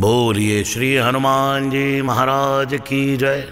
बोलिए श्री हनुमान जी महाराज की जय।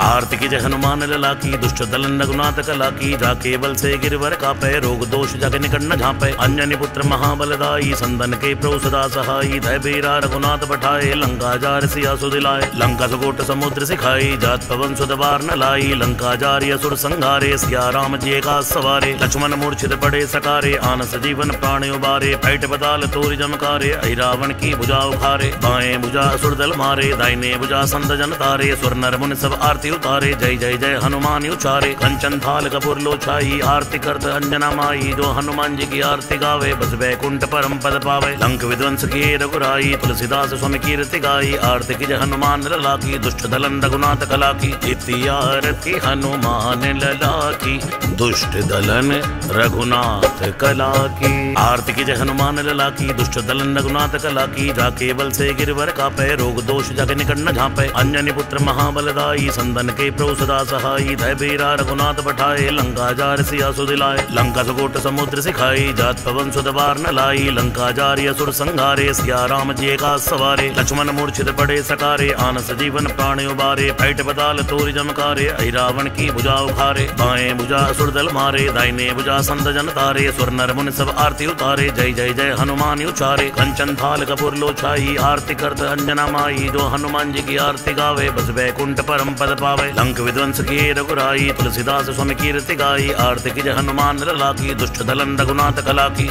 आरती जय हनुमान लला की दुष्ट दलन रघुनाथ कला की जा केवल से गिरवर का पै रोग दोष जग निकट न झापे। अंजनी पुत्र महाबलदाई संदन के प्रो सदा सहाई धय बीरा रघुनाथ बठाए लंका जार सिया सुदिलाए लंका सुकोट समुद्र सिखाई, जात पवन सुदबार न लाई। लंका जारी असुर संघारे, सिया राम जी का सवारे। लक्ष्मण मूर्छित पड़े सकारे आन सजीवन प्राण उबारे। फैट बदाल तोर जमकारे अहि रावण की भुजा उखारे बाएँ भुजा असुर दल मारे दाइने भुजा संत जन तारे। सुर नर मुन सब आरती उतारे, जय जय जय, हनुमान उचारे। कंचन, थाल, कपूर लो छाई आरती करत, अंजना माई, जो हनुमान जी की आरती गावे, बस बैकुंठ परम पद पावे। लंक विध्वंस की रघुराई, तुलसीदास स्वामी कीर्ति गाई। आरती की जय हनुमान लला की दुष्ट दलन, रघुनाथ कला की इति आरती हनुमान लला की दुष्ट दलन, रघुनाथ कला की आरती की जय हनुमान लला की दुष्ट दलन, रघुनाथ कला की जा केवल से गिरवर का पै रोग दोष जग निकट न झापे। अंजनी पुत्र महाबलदाई संदन के प्रो सदा सहाई, धय बीरा रघुनाथ बठाए लंका जार सिया सुदिलाए लंका सुकोट समुद्र सिखाई जात पवन सुदबार न लाई लंका जारी असुर संघारे सिया राम जी का सवारे। लक्ष्मण मूर्छित पड़े, सकारे आन सजीवन प्राण उबारे। फैट बदाल तोर जमकारे अहि रावण की भुजा उखारे। बाएँ भुजा असुर दल मारे, दाहिने भुजा संत जन तारे। सुर नर मुनि सब आरती उतारे, जय जय जय हनुमान उचारे। कंचन थाल कपूर लो छाई आरती करत अंजना माई। जो हनुमान जी की आरती गावे, बस बैकुंठ परम पद पावे। लंक विध्वंस किए रघुराई, तुलसीदास स्वामी कीर्ति गाई आरती की हनुमान लला की दुष्ट दलन रघुनाथ कला की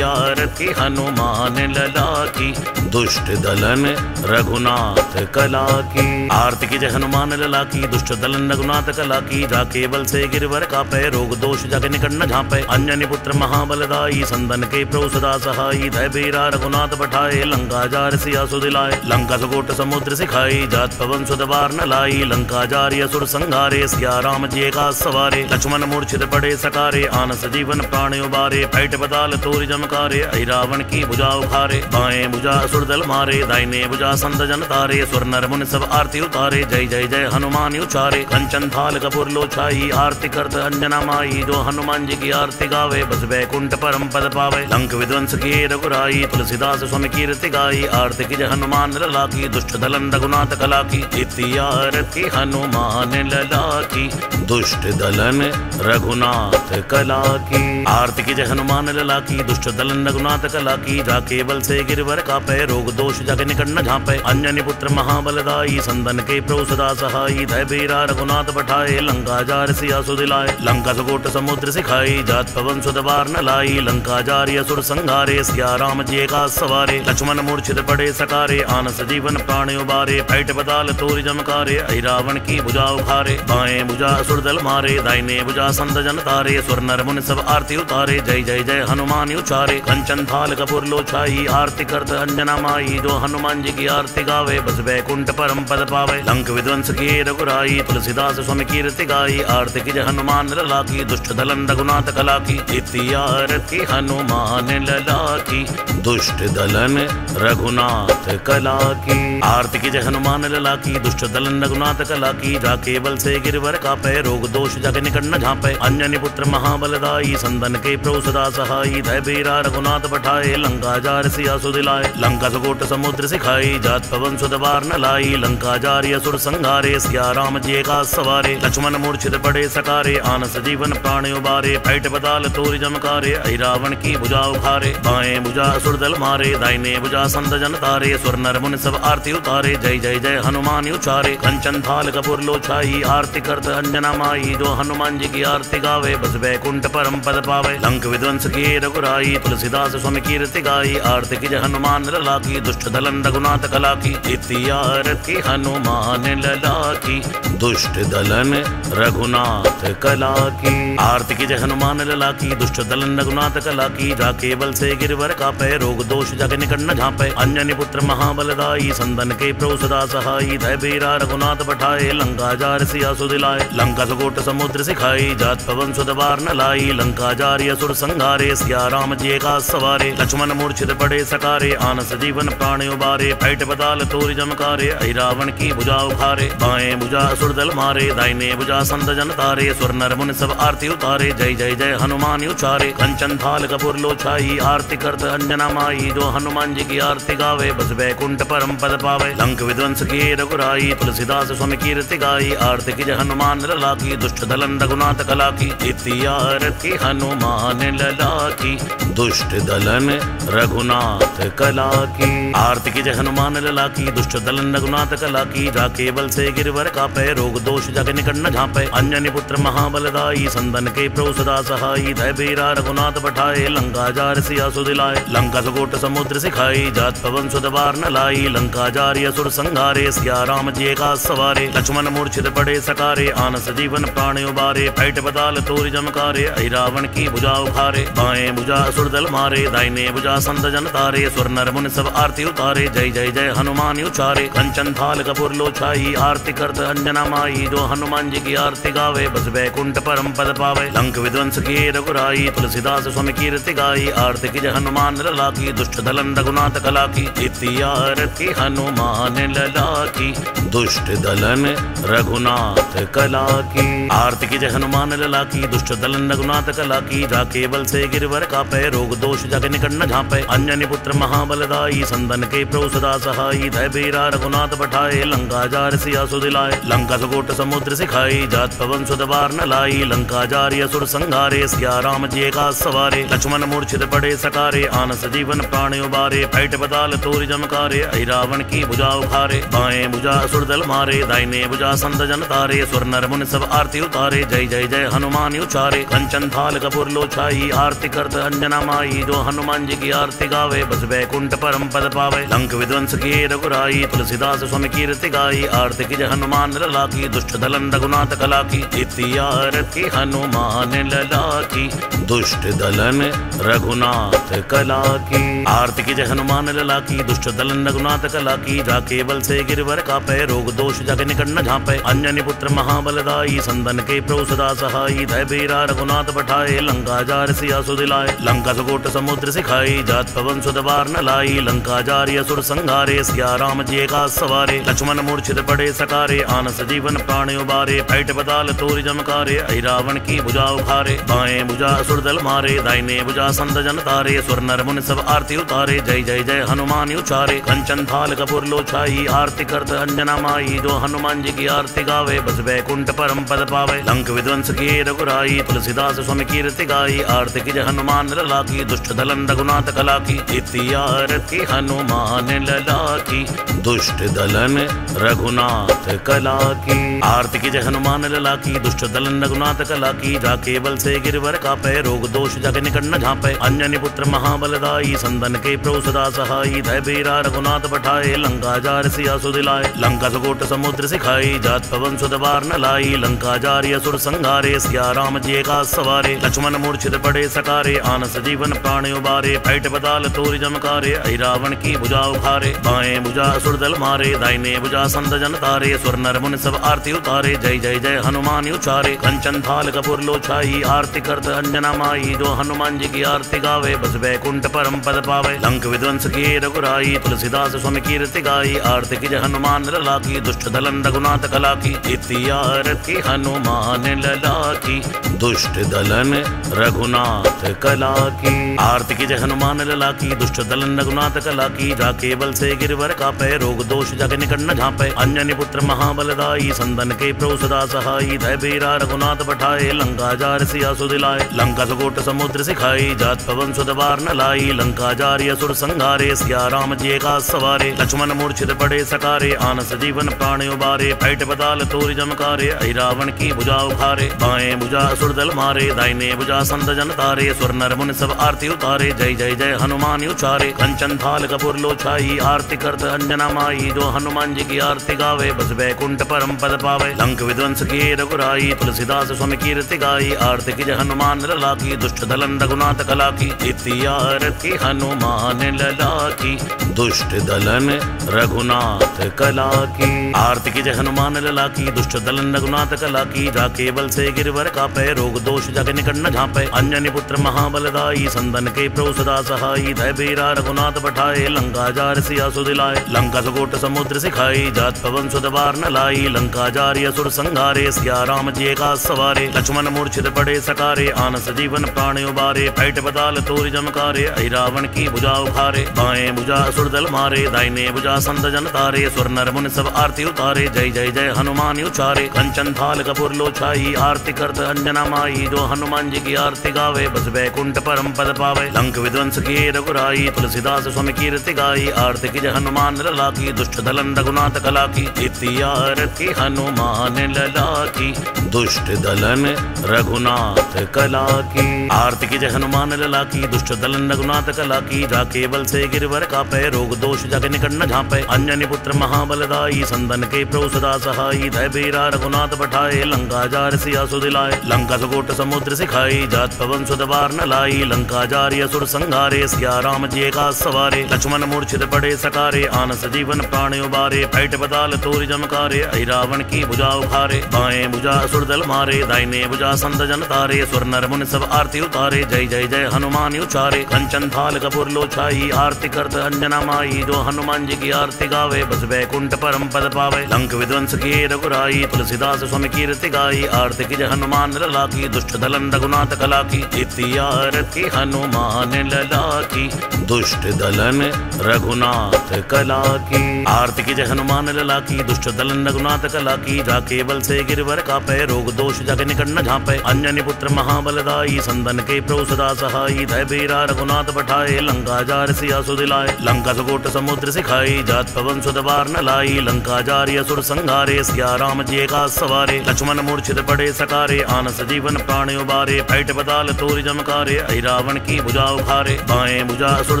आरती हनुमान लला की दुष्ट दलन रघुनाथ कला की आरती की हनुमान लला की दुष्ट दलन रघुनाथ कला की जा केवल से गिरवर का पै रोग दोष जग निकट न झापे अंजनी पुत्र महाबलदाई संदन के प्रो सदा सहाई धय बीरा रघुनाथ बठाए लंका जार सिया सुदिलाए लंका सुकोट समुद्र सिखाई, जात पवन सुदबार न लाई, लंका जारी असुर संघारे, सिया राम जी का सवारे, लक्ष्मण मूर्छित पड़े सकारे आन सजीवन प्राण उबारे, फैट बदाल तोर जमकारे अहि रावण की भुजा उखारे, बाएँ भुजा असुर दल मारे, दाहिने भुजा संत जन तारे, सुर नर मुनि सब आरती उतारे, जय जय जय हनुमान उचारे, कंचन थाल कपूर लो छाई आरती करत अंजना माई, जो हनुमान जी की आरती गावे, बस बैकुंठ परम पद पावे, लंक विध्वंस किए रघुराई, तुलसीदास स्वामी कीर्ति गाई, आरती की जय हनुमान लला की दुष्ट दलन रघुनाथ कला की आरती हनुमान लला की दुष्ट दलन रघुनाथ कला की आरती की जय हनुमान लला की दुष्ट दलन रघुनाथ कला की जा केवल से गिरवर का पै रोग दोष जग निकट न झापे। अंजनी पुत्र महाबलदाई संदन के प्रो सदा सहाई धय बीरा रघुनाथ बठाए लंका जार सिया सुदिलाए लंका सुकोट समुद्र सिखाई जात पवन सुदबार न लाई लंका जारी असुर संघारे, सिया राम जी का सवारे। लक्ष्मण मूर्छित पड़े सकारे, आनस जीवन प्राण उबारे। फैट बदाल तोर जमकारे रावण की भुजा उखारे बाएँ भुजा असुर दल मारे दाहिने भुजा संत जन तारे सुर नर मुनि सब आरती उतारे, जय जय जय, हनुमान उचारे। कंचन थाल कपूर लो छाई आरती करत अंजना माई, जो हनुमान जी की आरती गावे, बस बैकुंठ परम पद पावे। लंक विध्वंस किए रघुराई, तुलसीदास स्वामी कीर्ति गाई, आरती की जय हनुमान लला की दुष्ट दलन रघुनाथ कला की इति आरती हनुमान लला की दुष्ट दलन रघुनाथ कला की आरती की जय हनुमान लला की दुष्ट दलन रघुनाथ कला की जा केवल से गिरवर का पै रोग दोष जग निकट न झापे। अंजनी पुत्र महाबलदाई संदन के प्रो सदा सहाई धय बीरा रघुनाथ बठाए लंका जार सिया सुदिलाए लंका सुकोट समुद्र सिखाई, जात पवन सुदबार न लाई। लंका जारी असुर संघारे, सिया राम जी का सवारे। लक्ष्मण मूर्छित पड़े सकारे, आनस जीवन प्राण उबारे। फैट बदाल तोर जमकारे, अहि रावण की भुजा उखारे। बाएँ भुजा असुर दल मारे दाइने भुजा संत जन तारे। सुर नर मुन सब आरती उतारे, जय जय जय हनुमान उचारे। कंचन थाल कपूर लो छाई, आरती करत अंजना माई। जो हनुमान जी की आरती गावे, बस बैकुंठ परम पद पावे। लंक विध्वंस किए रघुराई, तुलसीदास स्वामी कीर्ति गाई। आरती की हनुमान लला की दुष्ट दलन रघुनाथ कला की इति आरती हनुमान लला की दुष्ट दलन रघुनाथ कला की आरती की जय हनुमान लला की दुष्ट दलन रघुनाथ कला की जा केवल से गिरवर का पै रोग दोष जग निकट न झापे। अंजनी पुत्र महाबलदाई संदन के प्रो सदा सहाई धय रघुनाथ बठाए लंका जार सिया सुदिलाए, लंका सुकोट समुद्र सिखाई, जात पवन सुदबार न लाई, लंका जारी असुर संघारे सिया राम जी का सवारे, लक्ष्मण मूर्छित पड़े सकारे, आनस जीवन प्राण उबारे, फैट बदाल तोर जमकारे अहि रावण की भुजा उखारे बाएँ भुजा असुर दल मारे, दाहिने भुजा संत जन तारे, सुर नर मुन सब आरती उतारे, जय जय जय हनुमान उचारे, कंचन थाल कपूर लो छाई आरती करत अंजना माई, जो हनुमान जी की आरती गावे, बस बैकुंठ परम पद पावे, लंक विध्वंस किए रघुराई, तुलसीदास स्वामी कीर्ति गाई आरती की जय हनुमान लला की दुष्ट दलन रघुनाथ कला की इति आरती हनुमान लला की दुष्ट दलन रघुनाथ कला की आरती की जय हनुमान लला की दुष्ट दलन रघुनाथ कला की जाके बल से गिरवर का पै रोग दोष जग निकट न झापे। अंजनी पुत्र महाबलदाई, संदन के प्रो सदा सहाई धय बेरा रघुनाथ पठाए, लंका जार सिया सुदिलाए, लंका सुकोट समुद्र सिखाई जात पवन सुदबार न लाई लंका जारी असुर संघारे, सिया राम जी का सवारे, लक्ष्मण मूर्छित पड़े सकारे, आनस जीवन प्राण उबारे, फैट बदाल तोर जमकारे अहि रावण की भुजा उखारे बाएँ भुजा असुर दल मारे, दाहिने भुजा संत जन तारे सुर नर मुन सब आरती उतारे, जय जय जय हनुमान उचारे, कंचन थाल कपूर लो छाई आरती करत अंजना माई, जो हनुमान जी की आरती गावे, बस बैकुंठ परम पद पावे। लंक विध्वंस किए रघुराई, तुलसीदास स्वामी कीर्ति गाई, आरती की जय हनुमान लला की दुष्ट दलन रघुनाथ कला की इति आरती हनुमान लला की दुष्ट दलन रघुनाथ कला की। आरती की जय हनुमान लला की। दुष्ट दलन रघुनाथ कला की। जा केवल से गिरवर का पै रोग दोष जग निकट न झापे। अंजनी पुत्र महाबलदाई संदन के प्रो सदा सहाई धय बेरा रघुनाथ पठाए। लंका जार सिया सुदिलाए लंका सुकोट समुद्र सिखाई। जात पवन सुदबार न लाई। लंका जारी असुर संघारे। सिया राम जी का सवारे। लक्ष्मण मूर्छित पड़े सकारे। आनस जीवन प्राण उबारे। फैट बदाल तोर जमकारे। अहि रावण की भुजा उखारे। बाएँ भुजा असुर दल मारे। दाहिने भुजा संत जन तारे सुर नर मुन सब आरती उतारे। जय जय जय, हनुमान उचारे। कंचन थाल कपूर लो छाई आरती करत अंजना माई। जो हनुमान जी की आरती गावे, बस बैकुंठ परम पद पावे। लंक विध्वंस किए रघुराई, तुलसीदास स्वामी कीर्ति गाई। आरती की जय हनुमान लला की दुष्ट दलन रघुनाथ कला की इति आरती हनुमान लला की दुष्ट दलन रघुनाथ कला की आरती की जय हनुमान लला की दुष्ट दलन रघुनाथ कला की जाके बल से गिरवर का पै रोग दोष जग निकट न झापे अंजनी पुत्र महाबलदाई संदन के प्रो सदा सहाई धय बेरा रघुनाथ पठाए, लंका जार सिया सुदिलाए लंका सुकोट समुद्र सिखाई जात पवन सुदबार न लाई लंका जारी असुर संघारे सिया राम जी का सवारे। लक्ष्मण मूर्छित पड़े, सकारे, आनस जीवन प्राण उबारे। फैट बदाल तोर जमकारे, अहि रावण की भुजा उखारे बाएँ भुजा असुर दल मारे, दाहिने भुजा संत जन तारे। सुर नर मुन सब आरती उतारे, जय जय जय हनुमान उचारे। कंचन थाल कपूर लो छाई, आरती करत अंजना माई, जो हनुमान जी की आरती गावे, बस बैकुंठ परम पद पावे। लंक विध्वंस किए रघुराई, तुलसीदास स्वामी कीर्ति गाई। आरती की हनुमान लला की दुष्ट दलन रघुनाथ कला की इति आरती हनुमान लला की दुष्ट दलन रघुनाथ कला की आरती की जय हनुमान लला की दुष्ट दलन रघुनाथ कला की जाके बल से गिरवर का पै रोग दोष जग निकट न झापे। अंजनी पुत्र महाबलदाई, संदन के प्रो सदा सहाई। धय बेरा रघुनाथ पठाए, लंका जार सिया सुदिलाए। लंका सुकोट समुद्र सिखाई जात पवन सुदबार न लाई, लंका जारी असुर संघारे, सिया राम जी का सवारे, लक्ष्मण मूर्छित पड़े सकारे, आनस जीवन प्राण उबारे, फैट बदाल तोर जमकारे अहि रावण की भुजा उखारे, बाएँ भुजा असुर दल मारे, दाहिने भुजा संत जन तारे सुर नर मुन सब आरती उतारे, जय जय जय, हनुमान उचारे, कंचन थाल कपूर लो छाई आरती करत अंजना माई, जो हनुमान जी की आरती गावे, बस बैकुंठ परम पद पावे, लंक विध्वंस किए रघुराई, तुलसीदास स्वामी कीर्ति गाई, आरती की जय हनुमान लला की दुष्ट दलन रघुनाथ कला की इति आरती हनुमान लला की, दुष्ट दलन रघुनाथ कला की। आरती की जय हनुमान लला की, दुष्ट दलन रघुनाथ कला की। जा केवल से गिरवर का पै रोग दोष जग निकट न झापे। अंजनी पुत्र महाबलदाई संदन के प्रो सदा सहाई धय बेरा रघुनाथ पठाए, लंका जार सिया सुदिलाए लंका सुकोट समुद्र सिखाई, जात पवन सुदबार न लाई। लंका जारी असुर संघारे, सिया राम जी का सवारे। लक्ष्मण मूर्छित पड़े सकारे, आनस जीवन प्राण उबारे। फैट बदाल तोर जमकारे रावण की भुजा उखारे, बाएँ भुजा असुर दल मारे, दाहिने भुजा संत जन तारे सुर नर मुन सब आरती उतारे, जय जय जय हनुमान उचारे कंचन थाल कपूर लो छाई आरती करत अंजना माई, जो हनुमान जी की आरती गावे, बस बैकुंठ परम पद पावे। लंक विध्वंस किए रघुराई, तुलसीदास स्वामी कीर्ति गाई, आरती की जय हनुमान लला की दुष्ट दलन रघुनाथ कला की इति आरती हनुमान लला की दुष्ट दलन रघुनाथ कला की आरती की जय हनुमान लला की दुष्ट दलन रघुनाथ कला की जा केवल से गिरवर का पै रोग दोष जग निकट न झापे। अंजनी पुत्र महाबलदाई संदन के प्रभु सदा सहाई। धय बीरा रघुनाथ पठाए, लंका जार सिया सुदिलाए लंका सुकोट समुद्र सिखाई जात पवन सुदबार न लाई लंका जारी असुर संघारे सिया राम जी का सवारे। लक्ष्मण मूर्छित पड़े सकारे, आनस जीवन प्राण उबारे। फैट बदाल तोर जमकारे, ऐ रावण की भुजा उखारे। बाएँ भुजा असुर दल मारे, दाहिने भुजा संत जन तारे। सुर नर मुनि सब आरती उतारे। जय जय जय हनुमान उचारे, कंचन थाल कपूर लो छाई आरती करत अंजना माई, जो हनुमान जी की आरती गावे, बस बैकुंठ परम पद पावे। लंक विध्वंस किए रघुराई, तुलसीदास स्वामी कीर्ति गाई, आरती की जय हनुमान लला की दुष्ट दलन रघुनाथ कला की इति आरती हनुमान लला की दुष्ट दलन रघुनाथ कला की आरती की जय हनुमान लला की दुष्ट दलन रघुनाथ कला की जा केवल से गिरवर का पै रोग दोष जग निकट न झापे। अंजनी पुत्र महाबल महाबलदाई संदन के प्रभु सदा सहाई धय बीरा रघुनाथ पठाए, लंका जार सिया सुदिलाए लंका सुकोट समुद्र सिखाई जात पवन सुदबार न लाई लंका जारी असुर संघारे, सिया राम जी का सवारे। लक्ष्मण मूर्छित पड़े सकारे, आनस जीवन प्राण उबारे। फैट बदाल तोर जमकारे रावण की भुजा उखारे। बाएँ भुजा असुर दल मारे, दाहिने भुजा संत जन तारे। सुर नर मुन सब आरती उतारे, जय जय जय हनुमान उचारे। कंचन थाल कपूर लो छाई आरती करत अंजना माई। जो हनुमान जी की आरती गावे, बस बैकुंठ परम पद पावे। लंक विध्वंस किए रघुराई, तुलसीदास स्वामी कीर्ति गाई, आरती की हनुमान लला की दुष्ट दलन रघुनाथ कला की इति आरती हनुमान लला की दुष्ट दलन रघुनाथ कला की। आरती की हनुमान लला की दुष्ट दलन रघुनाथ कला की, जा केवल से गिरवर का पै रोग दोष जग निकट न झापे। अंजनी पुत्र महाबलदाई, संदन के प्रभु सहाई धय बीरा रघुनाथ पठाए, लंका जार सिया सुदिलाए लंका सुकोट समुद्र सिखाई, जात पवन सुदबार न लाई लंका जारी असुर संघारे सिया राम जी का सवारे। लक्ष्मण मूर्छित पड़े सकारे। आनस जीवन प्राण उबारे। फैट बदाल तोर जमकारे। ऐ रावण की भुजा उखारे बाएँ भुजा असुर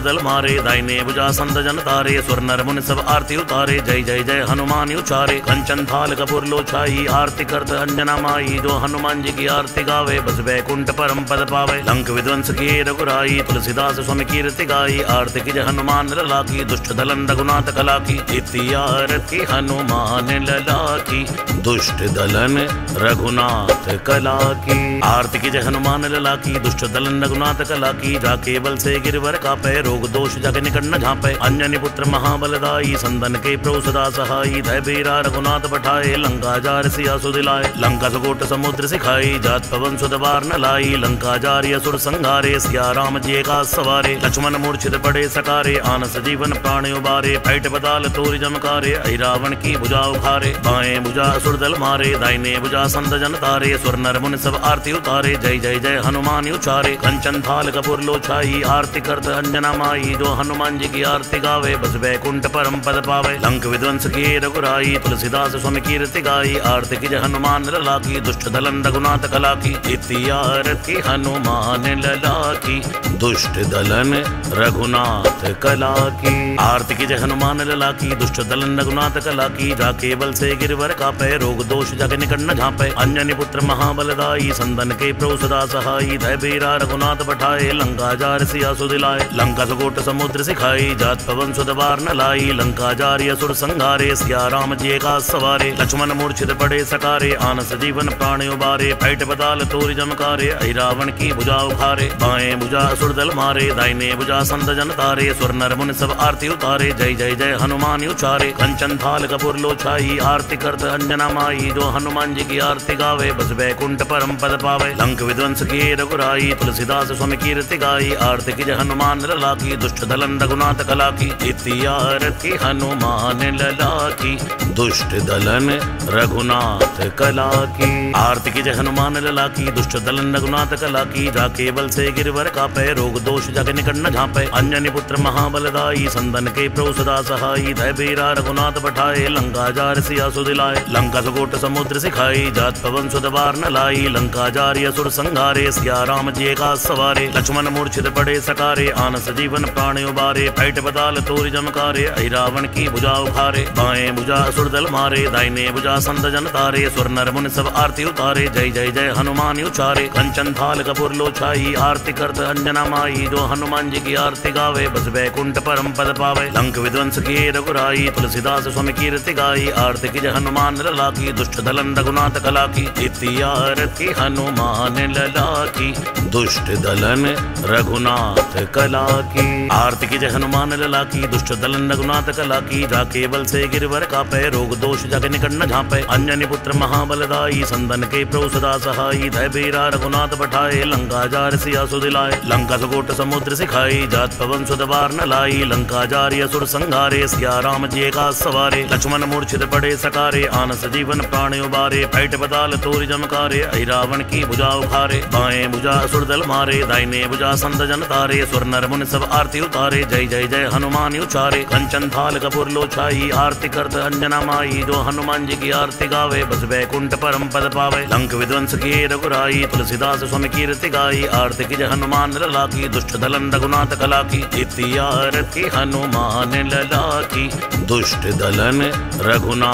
दल मारे। दाहिने भुजा संत जन तारे। सुर नर मुनि सब आरती उतारे। जय जय जय, हनुमान उचारे। कंचन थाल कपूर लो छाई आरती करत अंजना माई। जो हनुमान जी की आरती गावे, बस बैकुंठ परम पद पावे। लंक विध्वंस किए रघुराई। तुलसीदास स्वामी कीर्ति गाई। आरती की जय हनुमान ललाकी। दुष्ट दलन रघुनाथ कला की आरती हनुमान लला की दुष्ट दलन रघुनाथ कला की। आरती की जय हनुमान लला की, दुष्ट दलन रघुनाथ कला की। जा केवल से गिरवर का पै रोग दोष जग निकट न झापे। अंजनी पुत्र महाबलदाई संदन के प्रभु सदा सहाई धय बीरा रघुनाथ पठाए, लंका जार सिया सुदिलाए लंका सुकोट समुद्र सिखाई, जात पवन सुदबार न लाई। लंका जारी असुर संघारे, सिया राम जी का सवारे। लक्ष्मण मूर्छित पड़े सकारे, आनस जीवन प्राण उबारे। फैट बदाल तोर जमकारे रावण की भुजा उखारे। बाएँ भुजा असुर दल मारे, दाहिने भुजा संत जन तारे सुर नर मुनि सब आरती उतारे, जय जय जय, हनुमान उचारे, कंचन थाल कपूर लो छाई आरती करत अंजना माई, जो हनुमान जी की आरती गावे, बस बैकुंठ परम पद पावे, लंक विध्वंस किए रघुराई, तुलसीदास स्वामी कीर्ति गाई, आरती की जय हनुमान लला की दुष्ट दलन रघुनाथ कला की इति आरती हनुमान लला की दुष्ट दलन रघुनाथ कला की आरती की जय हनुमान लला की दुष्ट दलन रघुनाथ कला की जा केवल से गिरवर का पै रोग दोष जग निकट न झापे। अंजनी पुत्र महाबलदाई संदन के प्रभु सदा सहाई धय बीरा रघुनाथ पठाए, लंका जार सिया सुदिलाए लंका सुकोट समुद्र सिखाई, जात पवन सुदबार न लाई। लंका जारी असुर संघारे सिया राम जी का सवारे। लक्ष्मण मूर्छित पड़े, सकारे। आनस जीवन प्राण उबारे। फैट बदाल तोर जमकारे रावण की भुजा उखारे बाएँ भुजा असुर दल मारे, दाहिने भुजा संत जन तारे। सुर नर मुनि सब आरती उतारे। जय जय जय, हनुमान उचारे। कंचन थाल कपूर लो छाई। आरती करत अंजना माई, जो हनुमान जी की आरती गावे, बस बैकुंठ परम पद पावे। लंक विध्वंस किए रघुराई, तुलसीदास स्वामी कीर्ति गाई। आरती की जय हनुमान लला की दुष्ट दलन रघुनाथ कला की इति आरती हनुमान लला की दुष्ट दलन रघुनाथ कला की आरती की जय हनुमान लला की दुष्ट दलन रघुनाथ कला की जा केवल से गिरवर का पै रोग दोष जग निकट न झापे। अंजनी पुत्र महाबलदाई, संदन के प्रभु सदा सहाई। धय बीरा रघुनाथ पठाए, लंका सिया सुदिलाए लंका सुकोट समुद्र सिखाई जात पवन सुदबार न लाई लंका जारी असुर संघारे, सिया राम जी का सवारे, लक्ष्मण मूर्छित पड़े सकारे आन सजीवन प्राण उबारे, फैट बदाल तोरी जमकारे ऐ रावण की भुजा उखारे, बाएँ भुजा असुर दल मारे, दाहिने भुजा संत जन तारे, सुर नर मुनि सब आरती उतारे, जय जय जय हनुमान उचारे, कंचन थाल कपूर लो छाई आरती करत अंजना माई, जो हनुमान जी की आरती गावे, बस वैकुंठ परम पद पावे, लंक विध्वंस की रघुराई, तुलसीदास स्वामी कीर्ति गाई, आरती की जय हनुमान लला की दुष्ट दलन रघुनाथ कला की इति आरती हनुमान लला की दुष्ट दलन रघुनाथ कला की आरती की जय हनुमान लला की दुष्ट दलन रघुनाथ कला की जा केवल से गिरवर का पै रोग दोष जग निकट न झापे। अंजनी पुत्र महाबलदाई संदन के प्रभु सदा सहाई धय बीरा रघुनाथ पठाए, लंका जार सिया सुदिलाए लंका सुकोट समुद्र सिखाई, जात पवन सुदबार न लाई, लंका जारी असुर संघारे, सिया राम जी का सवारे। लक्ष्मण मूर्छित पड़े सकारे आन सजीवन प्राण उबारे, फैट बदाल तोरी जमकारे ऐ रावण की भुजा उखारे, बाएँ भुजा असुर दल मारे, दाहिने भुजा संत जन तारे सुर नर मुनि सब आरती उतारे, जय जय जय, हनुमान उचारे, कंचन थाल कपूर लो छाई आरती करत अंजना माई, जो हनुमान जी की आरती गावे, बस वैकुंठ परम पद पावे, लंक विध्वंस की रघुराई, तुलसीदास स्वामी कीर्ति गाई, आरती की जय हनुमान लला की दुष्ट दलन रघुनाथ कला की इति आरती हनुमान लला की दुष्ट दलन रघुनाथ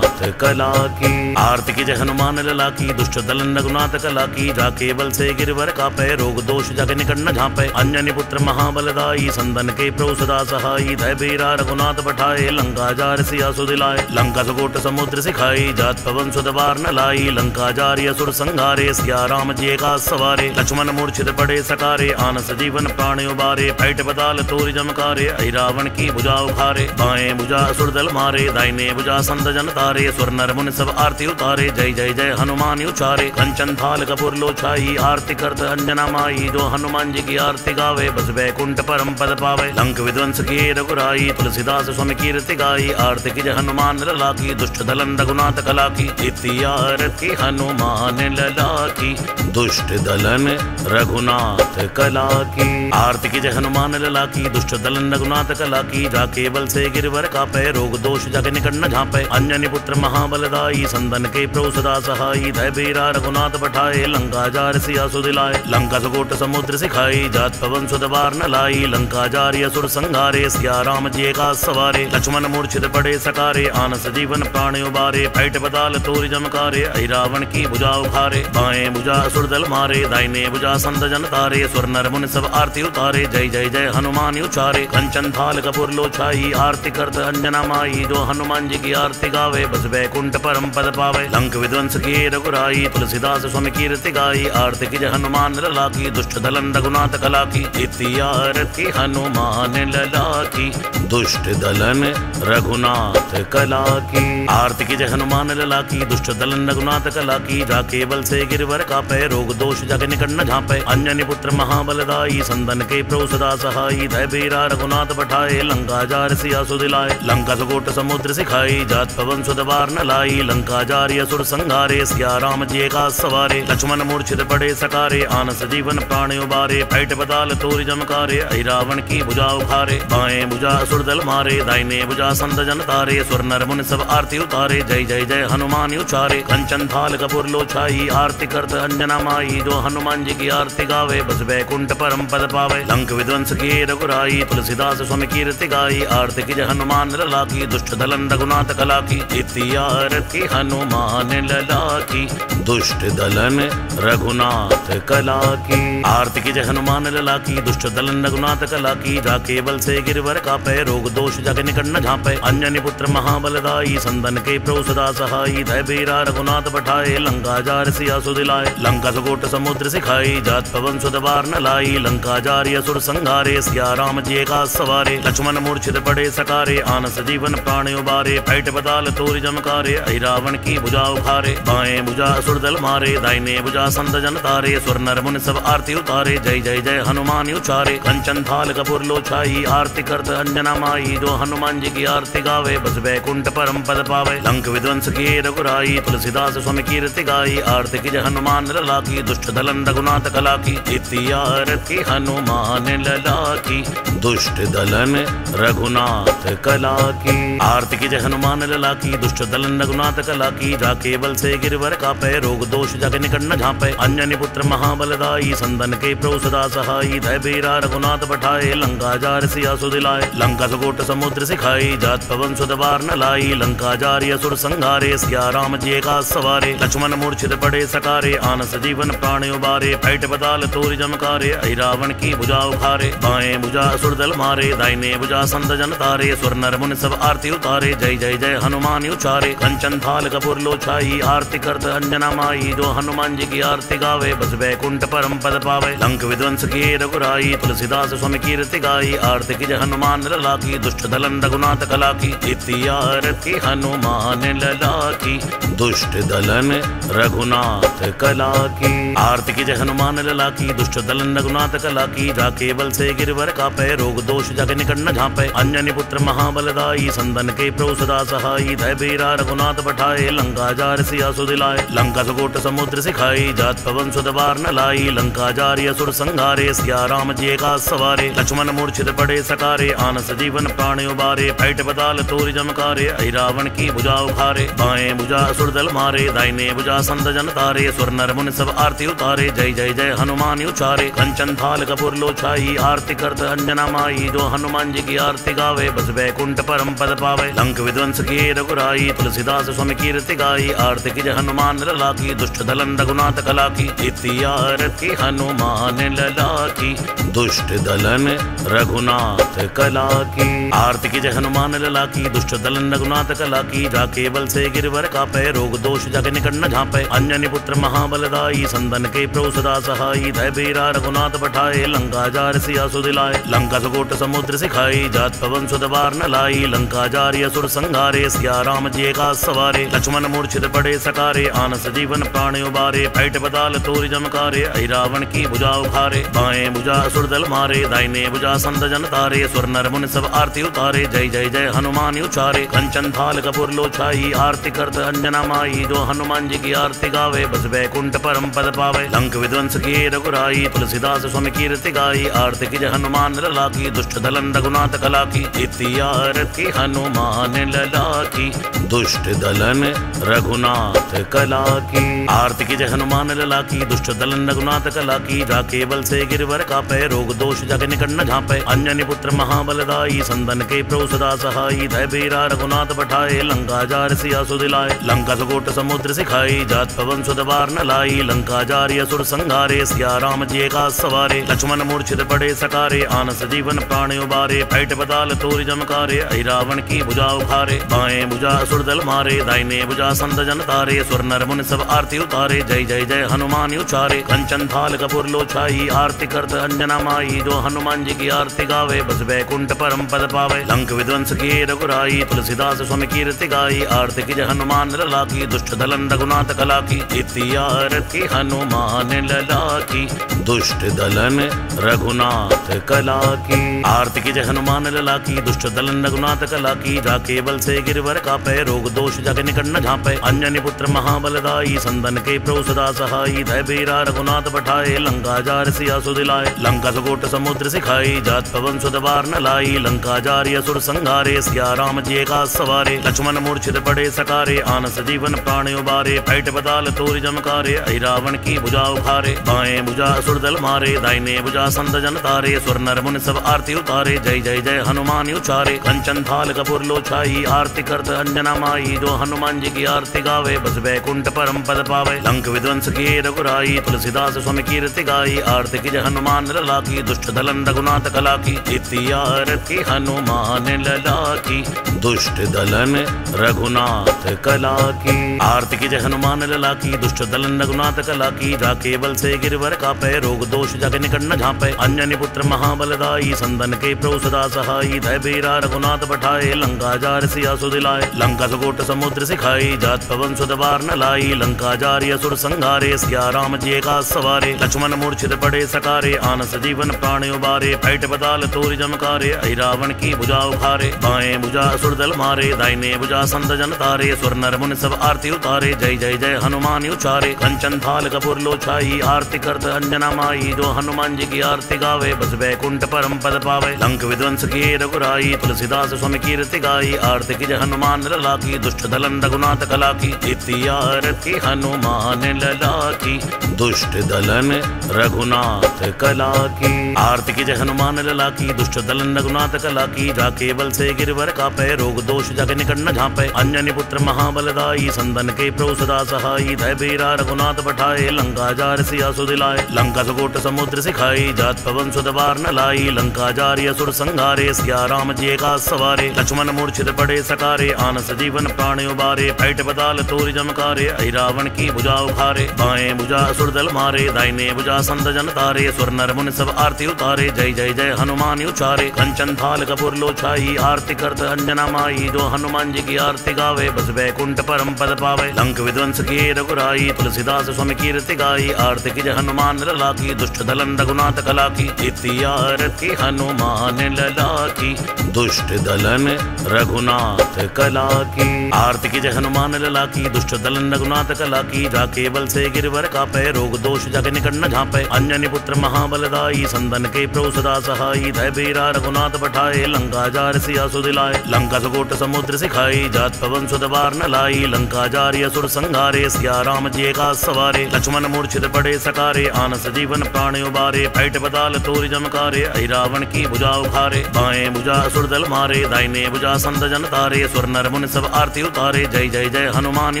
कला की। आरती की जय हनुमान लला की, दुष्ट दलन रघुनाथ कला की। जा केवल से गिरवर का पै रोग दोष जग निकट न झापे। अंजनी पुत्र महाबलदाई संदन के प्रभु सदा सहाई। धय बीरा रघुनाथ पठाए, लंका जार सिया सुदिलाए लंका सुकोट समुद्र सिखाई जात पवन सुदबार न लाई। लंका जारी असुर संघारे, सिया राम जी का सवारे। लक्ष्मण मूर्छित पड़े सकारे आन सजीवन प्राण उबारे। फैट बदाल तोरी जमकारे ऐ रावण की भुजा उखारे बाएँ भुजा असुर दल मारे, दाहिने भुजा संत जन तारे सुर नर मुनि सब आरती उतारे। जय जय जय, हनुमान उचारे। कंचन, थाल, कपूर लो छाई आरती करत अंजना माई। जो हनुमान जी की आरती गावे, बस वैकुंठ परम पद पावे। लंक विध्वंस की रघुराई, तुलसीदास स्वामी कीर्ति गाई। आरती की जय हनुमान लला की दुष्ट दलन रघुनाथ कला की इति आरती हनुमान लला की दुष्ट दलन रघुनाथ कला की आरती की जय हनुमान लला की दुष्ट दलन रघुनाथ कला की जा केवल से गिरवर का पै रोग दोष जग निकट न झापे। अंजनी पुत्र महाबलदाई संदन के प्रभु सदा सहाई धय बीरा रघुनाथ पठाए, लंका जार सिया सुदिलाए लंका सुकोट समुद्र सिखाई जात पवन सुदबार न लाई, लंका जारी असुर संघारे, सिया राम जी का सवारे, लक्ष्मण मूर्छित पड़े सकारे आन सजीवन प्राण उबारे, फैट बदाल तोरी जमकारे ऐ रावण की भुजा उखारे, बाएँ भुजा असुर दल मारे, दाहिने भुजा संत जन तारे सुर नर मुनि सब आरती उतारे, जय जय जय हनुमान उचारे, कंचन थाल कपूर लो छाई आरती करत अंजना माई, जो हनुमान जी की आरती गावे बस वैकुंठ परम पद पावे। लंक विध्वंस की रघुराई, तुलसीदास स्वामी कीर्ति गाई। आरती की हनुमान लला की दुष्ट दलन रघुनाथ कला की इति आरती हनुमान लला की दुष्ट दलन रघुनाथ कला की आरती की हनुमान लला की दुष्ट दलन रघुनाथ कला की जा केवल से गिरवर का पै रोग दोष जग निकट न झापे। अंजनी पुत्र महाबल महाबलदाई संदन के प्रभु सदा सहाई धय रघुनाथ पठाए, लंका जार सिया सुदिलाए लंका सुकोट समुद्र सिखाई, जात पवन सुदबार न लाई लंका जारी असुर संघारे सिया राम जी का सवारे, लक्ष्मण मूर्छित पड़े सकारे आन सजीवन प्राण उबारे, फैट बदाल तोरी जमकारे रावण की भुजा उखारे बाएँ भुजा असुर दल मारे, दाहिने भुजा संत जन तारे सुर नर मुनि सब आरती उतारे, जय जय जय हनुमान उचारे कंचन थाल कपूर लो छाई आरती करत अंजना माई, जो हनुमान जी की आरती गावे, बस वैकुंठ परम पद पावे, लंक विध्वंस की रघुराई, तुलसीदास स्वामी कीर्ति गाई, आरती की जय हनुमान लला की दुष्ट दलन रघुनाथ कला की इति आरती हनुमान लला की, दुष्ट दलन रघुनाथ कला की। आरती की जय हनुमान लला की, दुष्ट दलन रघुनाथ कला की। जा केवल से गिरवर का पै रोग दोष जग निकट न झापे। अंजनी पुत्र महाबलदाई संदन के प्रभु सदा सहाई। धय बीरा रघुनाथ पठाए, लंका जार सिया सुदिलाए लंका सुकोट समुद्र सिखाई जात पवन सुदबार न लाई लंका जारी असुर संघारे, सिया राम जी का सवारे। लक्ष्मण मूर्छित पड़े सकारे आन सजीवन प्राण उबारे। फैट बदाल तोरी जमकारे ऐ रावण की भुजा उखारे बाएँ भुजा असुर दल मारे, दाहिने भुजा संत जन तारे। सुर नर मुनि सब आरती उतारे, जय जय जय हनुमान उचारे। कंचन थाल कपूर लो छाई आरती करत अंजना माई। जो हनुमान जी की आरती गावे, बस वैकुंठ परम पद पावे। लंक विध्वंस किए रघुराई, तुलसीदास स्वामी कीर्ति गाई। आरती की जय हनुमान लला की दुष्ट दलन रघुनाथ कला की इति आरती हनुमान लला की दुष्ट दलन रघुनाथ कला की आरती की जय हनुमान लला की, दुष्ट दलन रघुनाथ कला की जा केवल से गिरवर का पै रोग दोष जग निकट न झापे। अंजनी पुत्र महाबलदाई संदन के प्रो सदा सहाई धय बीरा रघुनाथ बठाए लंका जार सिया सुदिलाए लंका सुकोट समुद्र सिखाई, जात पवन सुदबार न लाई। लंका जारी असुर संघारे, सिया राम जी का सवारे। लक्ष्मण मूर्छित पड़े सकारे, आनस जीवन प्राण उबारे। फैट बदाल तोर जमकारे रावण की भुजा उखारे। बाएँ भुजा असुर दल मारे, दाहिने भुजा संत जन तारे। सुर नर मुन सब आरती उतारे। जय जय जय हनुमान। उचारे, कंचन थाल कपूर लो छाई आरती करत अंजना माई, जो हनुमान जी की आरती गावे, बस वैकुंठ परम पद पावे। लंक विध्वंस किए रघुराई, तुलसीदास स्वामी कीर्ति गाई, आरती की जय हनुमान लला की दुष्ट दलन रघुनाथ कला की इति आरती हनुमान लला की दुष्ट दलन रघुनाथ कला की आरती की जय हनुमान लला की दुष्ट दलन रघुनाथ कला की जाके बल से गिरवर का पै रोग दोष जग निकट न झापे। अंजनी पुत्र महाबलदाई संदन के प्रो सदा सहाई बीरा रघुनाथ बठाए लंका जार सिया सुदिलाए लंका सुकोट समुद्र सिखाई, जात पवन सुदबार न लाई। लंका जारी असुर संघारे, सिया राम जी का सवारे। लक्ष्मण मूर्छित पड़े सकारे, आनस जीवन प्राण उबारे। फैट बदाल तोर जमकारे ऐ रावण की भुजा उखारे बाएँ भुजा असुर दल मारे, दाहिने भुजा संत जन तारे। सुर नर मुन सब आरती उतारे, जय जय जय हनुमान उचारे। कंचन थाल कपूर लो छाई आरती करत अंजना माई। जो हनुमान जी की आरती गावे, बस वैकुंठ परम पद पावे। लंक विध्वंस किए रघुराई तुलसीदास स्वामी कीर्ति गाई, आरती की हनुमान लला की, दुष्ट दलन रघुनाथ कला की, इति आरती हनुमान लला की, दुष्ट दलन रघुनाथ कला की, आरती की जय हनुमान लला की, दुष्ट दलन रघुनाथ कला की, जाके बल से गिरवर का पै रोग दोष जग निकट न झापे, अंजनी पुत्र महाबलदाई, संदन के प्रो सदा सहाई धय बीरा रघुनाथ बठाए लंका जार सिया सुदिलाए लंका सुकोट समुद्र सिखाई, जात पवन सुदबार न लाई लंका जारी असुर संघारे, सिया राम जी का सवारे, लक्ष्मण मूर्छित पड़े सकारे, आनस जीवन प्राण उबारे, फैट बदाल तोर जमकारे ऐ रावण की भुजा उखारे, बाएँ भुजा असुर दल मारे, दाहिने भुजा संत जन तारे सुर नर मुनि सब आरती उतारे, जय जय जय हनुमान उचारे, कंचन थाल कपूर लो छाई आरती करत अंजना माई, जो हनुमान जी की आरती गावे, बस वैकुंठ परम पद पावे, लंक विध्वंस किए रघुराई, तुलसीदास स्वामी कीर्ति गाई, आरती की जय हनुमान लला की दुष्ट दलन रघुनाथ कला की आरती हनुमान लला की दुष्ट दलन, रघुनाथ कला की। आरती की जय हनुमान लला की, दुष्ट दलन, रघुनाथ कला की। जाके बल से गिरवर का पै रोग दोष जग निकट न झापे। अंजनी पुत्र महाबलदाई संदन के प्रो सदा सहाई रघुनाथ बठाए लंका जार सिया सुदिलाए लंका सुकोट समुद्र सिखाई जात पवन सुदबार न लाई लंका जारी असुर संघारे, सिया राम जी का सवारे। लक्ष्मण मूर्छित पड़े सकारे, आनस जीवन प्राण उबारे। फैट बदाल तोर जमकारे रावण की भुजा उखारे बाएँ भुजा असुर दल मारे दाहिने भुजा संत जन तारे, सुर नर मुनि सब आरती उतारे, जय जय जय, हनुमान उचारे। कंचन थाल कपूर लो छाई आरती करत अंजना माई, जो हनुमान जी की आरती गावे, बस वैकुंठ परम पद पावे। लंक विध्वंस किए रघुराई, तुलसीदास स्वामी कीर्ति गाई, आरती की जय हनुमान लला की दुष्ट दलन रघुनाथ कला की इति आरती हनुमान लला की दुष्ट दलन रघुनाथ कला की आरती की जय हनुमान लला की दुष्ट दलन रघुनाथ कला की जाके बल से गिरवर का पै रोग दोष जग निकट न झापे। अंजनी पुत्र महाबलदाई संदन के प्रो सदा सहाई। धय बीरा रघुनाथ बठाए लंका जार सिया सुदिलाए लंका सुकोट समुद्र सिखाई जात पवन सुदबार न लाई लंका जारी असुर संघारे, सिया राम जी का सवारे। लक्ष्मण मूर्छित पड़े सकारे, आनस जीवन प्राण उबारे। फैट बदाल तोर जमकारे, ऐ रावण की भुजा उखारे। बाएँ भुजा असुर दल मारे, दाहिने भुजा संत जन तारे। सुर नर मुन सब आरती उतारे, जय जय जय हनुमान उचारे। कंचन थाल कपूर लो छाई, आरती करत अंजना माई जो हनुमान जी की आरती गावे, बस वैकुंठ परम पद पावे। लंक विध्वंस किए रघुराई, तुलसीदास स्वामी कीर्ति गाई। आरती की हनुमान लला की दुष्ट दलन रघुनाथ कला की इति आरती हनुमान लला की दुष्ट दलन रघुनाथ कला की आरती की जय हनुमान लला की दुष्ट दलन रघुनाथ कला की जाके बल से गिरवर का पे रोग दोष जग निकट न झापे। अंजनी पुत्र महाबलदाई संदन के प्रो सदा सहाई बीरा रघुनाथ बठाए लंका जार सिया सुदिलाए लंका सुकोट समुद्र सिखाई, जात पवन सुदबार न लाई लंका जारी असुर संघारे, सिया राम जी का सवारे, लक्ष्मण मूर्छित पड़े सकारे, आनस जीवन प्राण उबारे, फैट बदाल तोर जमकारे ऐ रावण की भुजा उखारे, बाएँ भुजा असुर दल मारे, दाहिने बुझा संत जन तारे, सुर नर मुन सब आरती उतारे, जय जय जय हनुमान उचारे कंचन थाल कपूर लो छाई आरती करत अंजना माई, जो हनुमान जी की आरती गावे, बस बैकुंठ परम पद पावे, लंक विध्वंस किए रघुराई, तुलसीदास स्वामी कीर्ति गाई, आरती की जय हनुमान लला की दुष्ट दलन रघुनाथ कला की इति हनुमान लला की दुष्ट दलन रघुनाथ कला की। आरती की जय हनुमान लला की दुष्ट दलन रघुनाथ कला की। जा केवल से गिरवर का रोग दोष जग निकट न झापे। अंजनी पुत्र महाबलदाई संदन के प्रो सदा सहाई धय बीरा रघुनाथ पठाए, लंका जार सिया सुदिलाए लंका सुकोट समुद्र सिखाई जात पवन सुदबार न लाई। लंका जारी असुर संघारे, सिया राम जी का सवारे। लक्ष्मण मूर्छित पड़े सकारे, आनस जीवन प्राण उबारे। फैट बदाल तोर जमकारे ऐ रावण की भुजा उखारे बाएँ भुजा दल मारे, दाइने भुजा संत जन तारे सुर नर मुनि सब आरती उतारे, जय जय जय, हनुमान उचारे। कंचन थाल कपूर लो छाई आरती करत अंजना माई, जो हनुमान जी की आरती गावे, बस बैकुंठ परम पद पावे। लंक विध्वंस किए रघुराई, तुलसीदास स्वामी कीर्ति गाई, आरती की जय हनुमान लला की दुष्ट दलन रघुनाथ कला की इति आरती हनुमान लला की दुष्ट दलन रघुनाथ कला की आरती की जय हनुमान लला की दुष्ट दलन रघुनाथ कला की जाके बल से गिरवर का पै रोग दोष जग निकट न झापे। अंजनी पुत्र महाबलदाई संदन के प्रो सदा सहाई धय बीरा रघुनाथ पठाए, लंका जार सिया सुदिलाए लंका सुकोट समुद्र सिखाई जात पवन सुदबार न लाई लंका जारी असुर संघारे, सिया राम जी का सवारे। लक्ष्मण मूर्छित पड़े सकारे, आनस जीवन प्राण उबारे। फैट बदाल तोर जमकारे ऐ रावण की भुजा उखारे। बाएँ भुजा असुर दल मारे, दाहिने भुजा संत जन तारे। सुर नर मुन सब आरती उतारे, जय जय जय हनुमान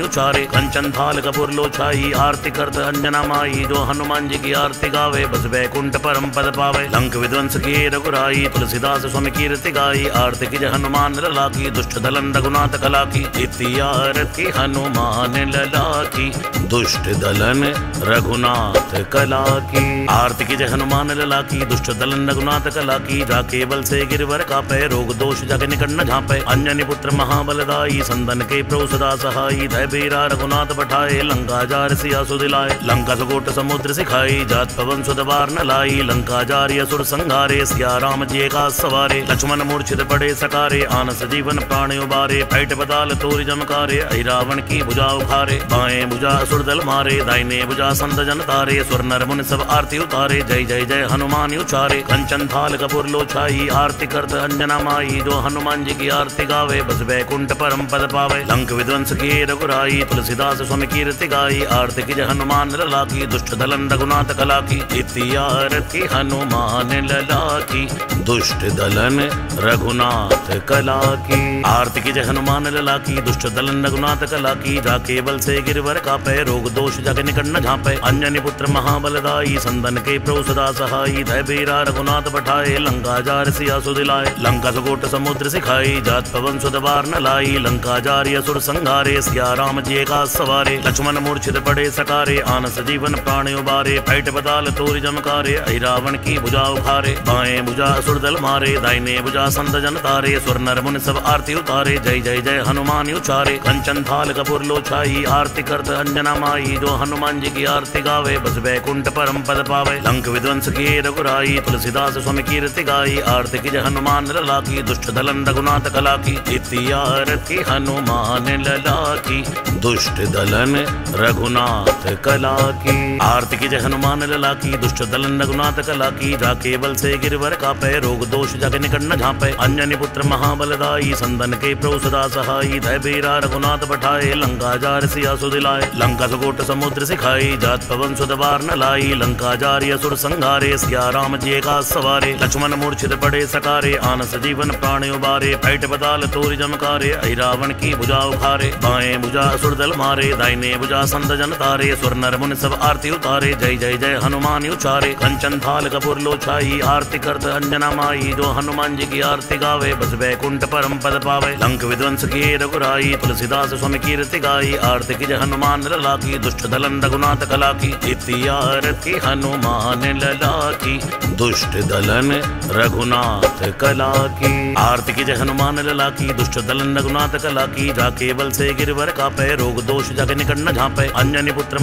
उचारे। कंचन थाल कपूर लो छाई आरती करत अंजना माई जो हनुमान जी की आरती गावे, बस बैकुंठ परम पद पावे। लंक विध्वंस की रघुराई, तुलसीदास स्वामी कीर्ति गाई। आरती की जय हनुमान लला की दुष्ट दलन रघुनाथ कला की इति आरती हनुमान लला की दुष्ट दलन रघुनाथ कला की आरती की जय हनुमान लला की दुष्ट दलन रघुनाथ कला की जाके बल से गिरवर का पै रोग दोष जग निकट न झापे। अंजनी पुत्र महाबल महाबलदाई, संदन के प्रो सदा सहाई। बीरा रघुनाथ बठाए लंका जार सिया सुदिलाए लंका सुकोट समुद्र सिखाई, जात पवन सुदबार न लाई लंका जारी असुर संघारे सिया राम जी का सवारे, लक्ष्मण मूर्छित पड़े सकारे, आनस जीवन प्राण उबारे, फैट बदाल तोर जमकारे ऐ रावण की भुजा उखारे बाएँ भुजा असुर दल मारे, दाहिने भुजा संत जन तारे, सुर नर मुनि सब आरती उतारे, जय जय जय हनुमान उचारे, कंचन थाल कपूर लो छाई आरती करत अंजना माई, जो हनुमान जी की आरती गावे, बस बैकुंठ परम पद पावे, लंक विध्वंस किए रघुराई, तुलसीदास स्वामी कीर्ति गाई, आरती की जय हनुमान लला की, दुष्ट दलन रघुनाथ कला की इति आरती हनुमान लला की, दुष्ट दलन रघुनाथ कला की। आरती की जय हनुमान लला की, दुष्ट दलन रघुनाथ कला की, जा केवल से गिरवर का पै रोग दोष जग निकट न झापे। अंजनी पुत्र महाबलदाई संदन के प्रो सदा सहाई धय बीरा रघुनाथ पठाए, लंका जार सिया सुदिलाए लंका सुकोट समुद्र सिखाई जात पवन सुदबार न लाई लंका जारी असुर संघारे, सिया राम जी का सवारे। लक्ष्मण मूर्छित पड़े सकारे, आनस जीवन प्राण उबारे फैट बदाल, तोर जमकारे ऐ रावण की भुजा उखारे, बाएँ भुजा असुर दल मारे, दाहिने भुजा संत जन तारे सुर नर मुनि सब आरती उतारे, जय जय जय, हनुमान उचारे, कंचन थाल कपूर लो छाई आरती करत अंजना माई, जो हनुमान जी की आरती गावे, बस बैकुंठ परम पद पावे, लंक विध्वंस किए रघुराई, तुलसीदास स्वामी कीर्ति गाई, आरती की जय हनुमान लला की दुष्ट दलन रघुनाथ कला की इति आरती हनुमान लला की दुष्ट दलन रघुनाथ कला की आरती की जय हनुमान लला की, दुष्ट दलन रघुनाथ कला की। जाके बल से गिरवर का पै रोग दोष जग निकट न झापे। अंजनी पुत्र महाबलदाई संदन के प्रो सदा सहाई धय बीरा रघुनाथ पठाए, लंका जार सिया सुदिलाए लंका सुकोट समुद्र सिखाई, जात पवन सुदबार न लाई। लंका जारी असुर संघारे, सिया राम जी का सवारे। लक्ष्मण मूर्छित पड़े सकारे, आनस जीवन प्राण उबारे। फैट बदाल तोर जमकारे, ऐ रावण की भुजा उखारे। बाएँ भुजा असुर दल मारे दाइने भुजा संत जन तारे। सुर नर मुनि सब आरती उतारे, जय जय जय, हनुमान उचारे। कंचन थाल कपूर लो छाई आरती करत अंजना माई। जो हनुमान जी की आरती गावे, बस बैकुंठ परम पद पावे। लंक विध्वंस किए रघुराई, तुलसीदास स्वामी कीर्ति गाई। आरती की जय हनुमान लला की दुष्ट दलन रघुनाथ कला की इति आरती हनुमान लला की दुष्ट दलन रघुनाथ कला की आरती की जय हनुमान लला की दुष्ट दलन रघुनाथ कला की जाके बल से गिरवर का रोग दोष जग निकट न झापे। अंजनी पुत्र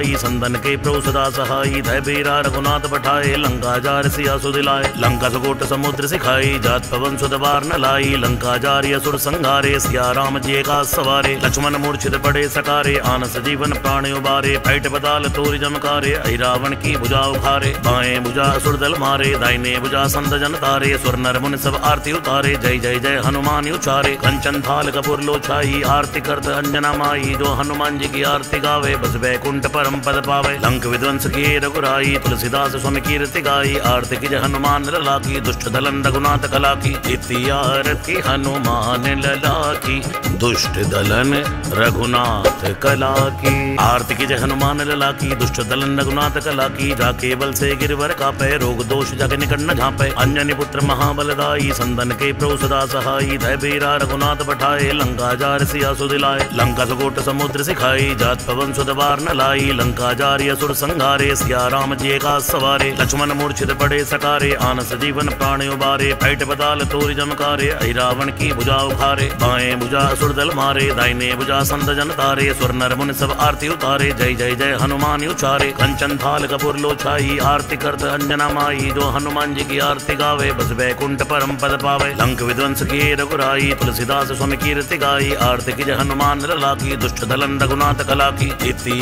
महाबलदाई संदन के प्रो सदा सहाई। धय बीरा रघुनाथ पठाए, लंका जार सिया सुदिलाए लंका सुकोट समुद्र सिखाई जात पवन सुदबार न लाई लंका जारी असुर संघारे, सिया राम जी का सवारे। लक्ष्मण मूर्छित पड़े, सकारे, आनस जीवन प्राण उबारे। फैट बदाल तोर जमकारे ऐ रावण की भुजा उखारे बाएँ भुजा असुर दल मारे, दाहिने भुजा संत जन तारे। सुर नर मुन सब आरती उतारे, जय जय जय हनुमान उचारे। कंचन थाल कपूर लो छाई, आरती करत अंजना माई। जो हनुमान जी की आरती गावे, बस बैकुंठ परम पद पावे। लंक विध्वंस की रघुराई, तुलसीदास स्वामी कीर्ति गाई आरती की हनुमान लला की दुष्ट दलन रघुनाथ कला की इति आरती हनुमान लला की दुष्ट दलन रघुनाथ कला की आरती की जय हनुमान लला की दुष्ट दलन रघुनाथ कला की जाके बल से गिरवर का पै रोग दोष जग निकट न झापे। अंजनी पुत्र महाबलदाई संदन के प्रो सदा सहाई धय बीरा रघुनाथ पठाए, लंका जार सिया सुदिलाए, लंका सुकोट समुद्र सिखाई, जात पवन सुदबार न लाई लंका जारी असुर संघारे, सिया राम जी का सवारे, लक्ष्मण मूर्छित पड़े सकारे, आनस जीवन प्राण उबारे, फैट बदाल तोर जमकारे ऐ रावण की भुजा उखारे, बाएँ भुजा असुर दल मारे, दाहिने भुजा संत जन तारे सुर नर मुनि सब आरती उतारे, जय जय जय हनुमान उचारे, कंचन थाल कपूर लो छाई आरती करत अंजना माई, जो हनुमान जी की आरती गावे, बस बैकुंठ परम पद पावे, लंक विध्वंस की रघुराई, तुलसीदास स्वामी कीर्ति गाई, आरती की जय हनुमान लला की दुष्ट दलन रघुनाथ कला की इति